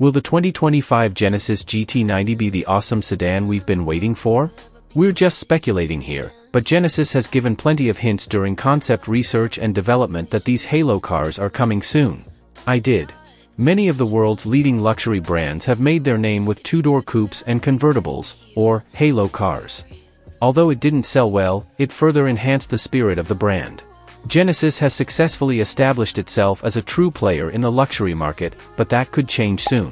Will the 2025 Genesis GT90 be the awesome sedan we've been waiting for? We're just speculating here, but Genesis has given plenty of hints during concept research and development that these Halo cars are coming soon. I did. Many of the world's leading luxury brands have made their name with two-door coupes and convertibles, or Halo cars. Although it didn't sell well, it further enhanced the spirit of the brand. Genesis has successfully established itself as a true player in the luxury market, but that could change soon.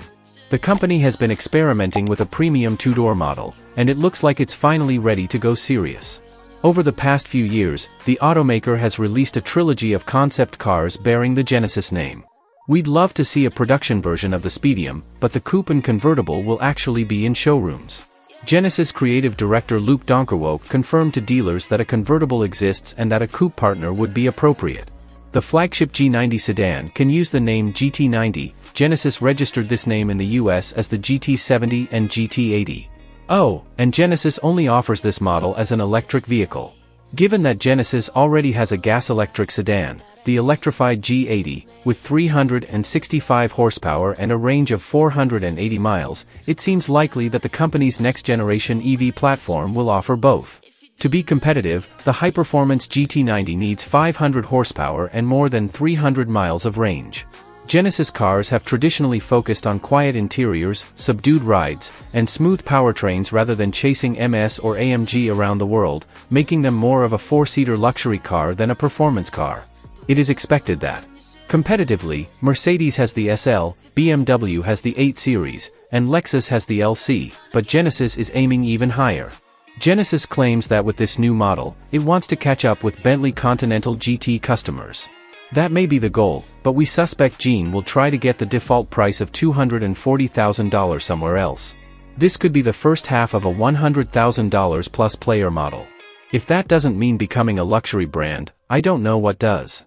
The company has been experimenting with a premium two-door model, and it looks like it's finally ready to go serious. Over the past few years, the automaker has released a trilogy of concept cars bearing the Genesis name. We'd love to see a production version of the Speedium, but the coupe and convertible will actually be in showrooms. Genesis creative director Luc Donckerwolke confirmed to dealers that a convertible exists and that a coupe partner would be appropriate. The flagship G90 sedan can use the name GT90, Genesis registered this name in the US as the GT70 and GT80. Oh, and Genesis only offers this model as an electric vehicle. Given that Genesis already has a gas-electric sedan, the electrified G80, with 365 horsepower and a range of 480 miles, it seems likely that the company's next-generation EV platform will offer both. To be competitive, the high-performance GT90 needs 500 horsepower and more than 300 miles of range. Genesis cars have traditionally focused on quiet interiors, subdued rides, and smooth powertrains rather than chasing MS or AMG around the world, making them more of a four-seater luxury car than a performance car it is expected that. Competitively, Mercedes has the SL, BMW has the 8 Series, and Lexus has the LC, but Genesis is aiming even higher. Genesis claims that with this new model, it wants to catch up with Bentley Continental GT customers. That may be the goal, but we suspect Gene will try to get the default price of $240,000 somewhere else. This could be the first half of a $100,000 plus player model. If that doesn't mean becoming a luxury brand, I don't know what does.